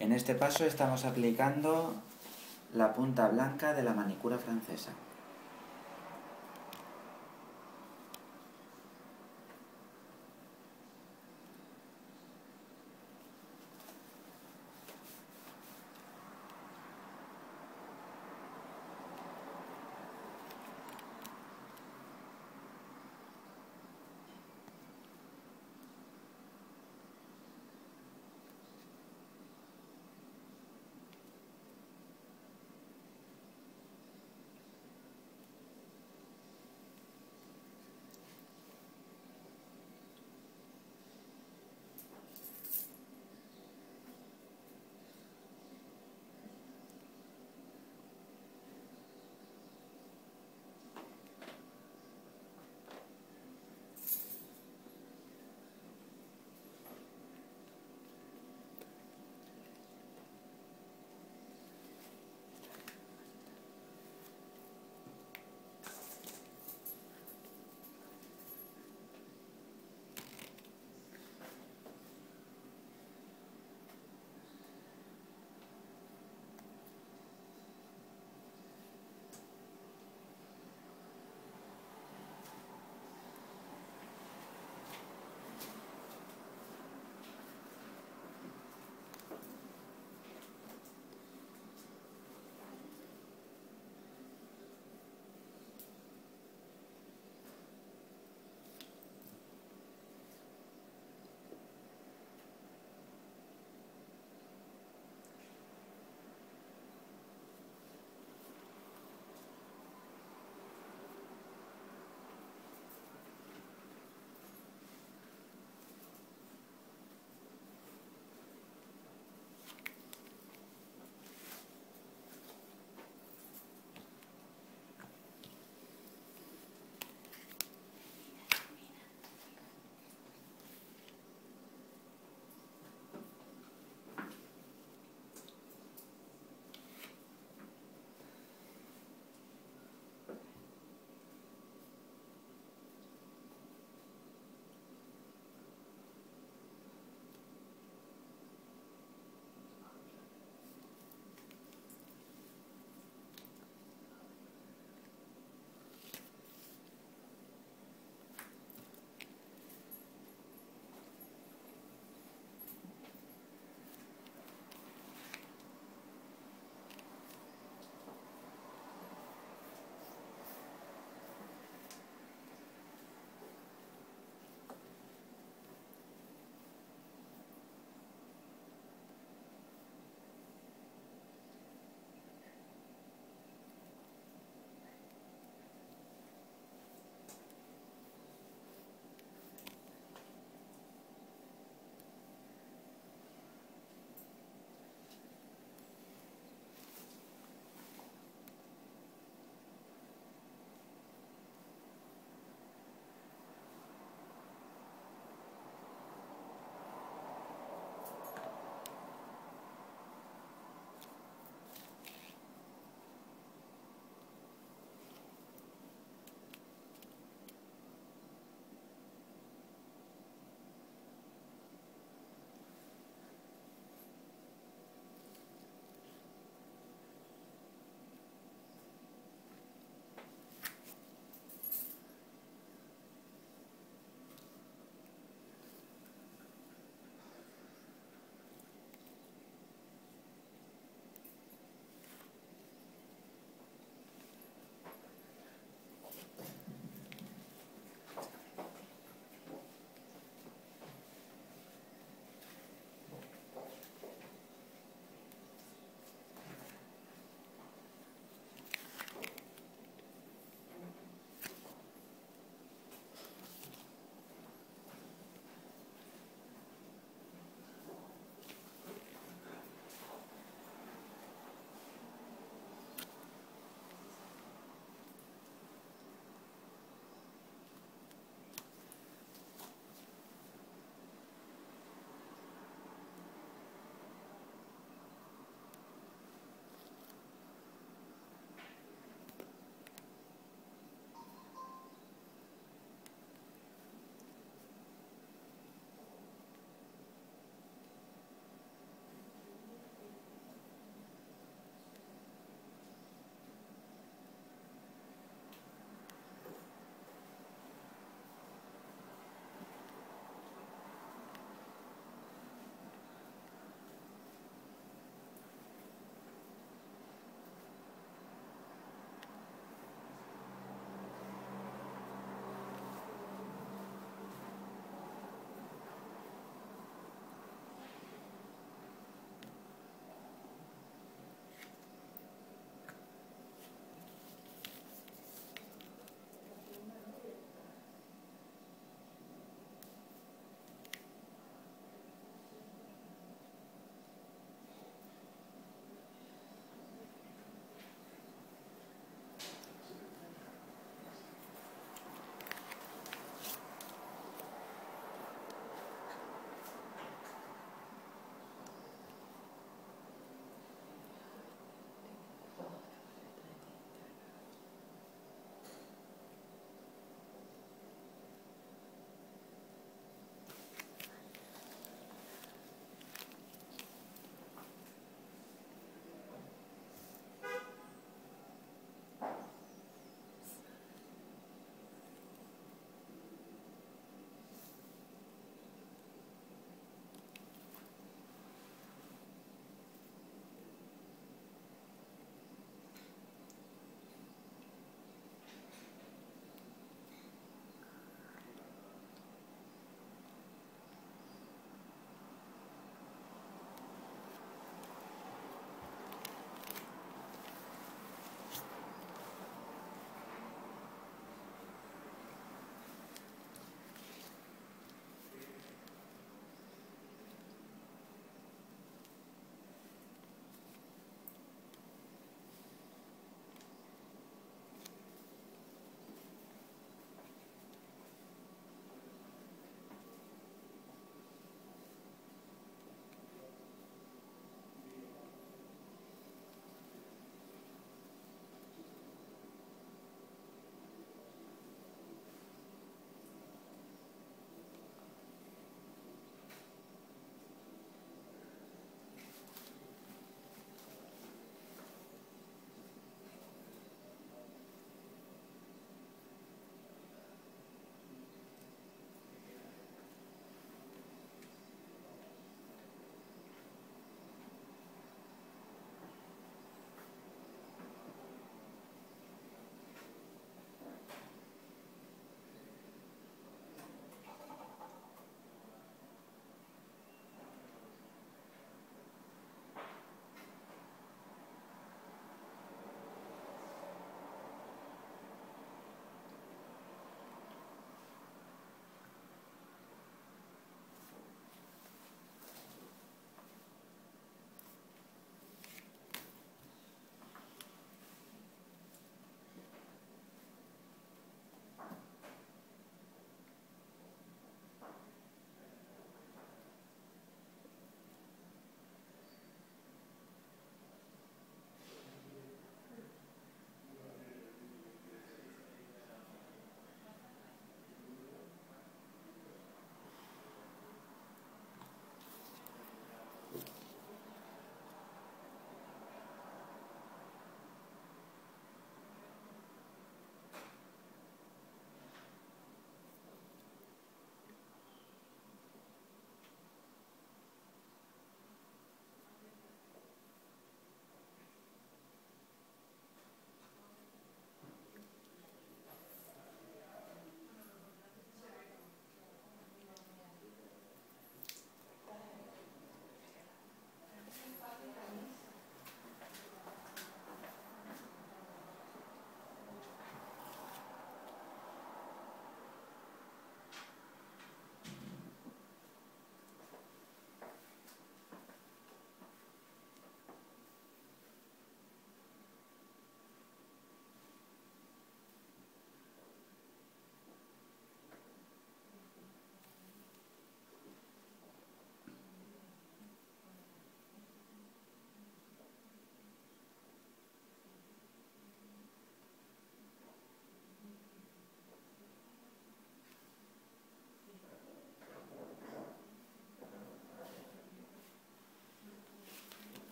En este paso estamos aplicando la punta blanca de la manicura francesa.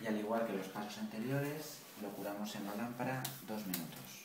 Y al igual que los casos anteriores, lo curamos en la lámpara dos minutos.